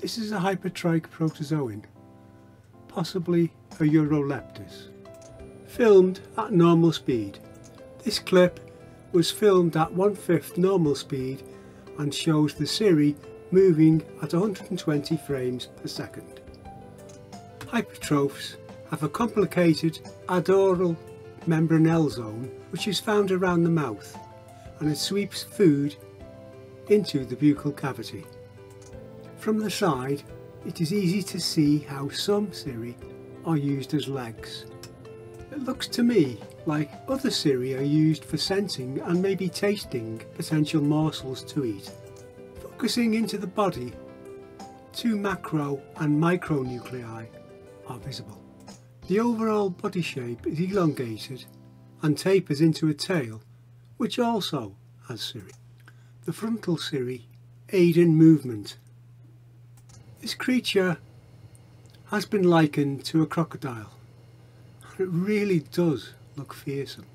This is a hypotrich protozoan, possibly a Uroleptus, filmed at normal speed. This clip was filmed at one-fifth normal speed and shows the Cirri moving at 120 frames per second. Hypotrichs have a complicated adoral membranel zone which is found around the mouth and it sweeps food into the buccal cavity. From the side it is easy to see how some cirri are used as legs. It looks to me like other cirri are used for sensing and maybe tasting potential morsels to eat. Focusing into the body, two macro and micronuclei are visible. The overall body shape is elongated and tapers into a tail which also has cirri. The frontal cirri aid in movement. This creature has been likened to a crocodile. And it really does look fearsome.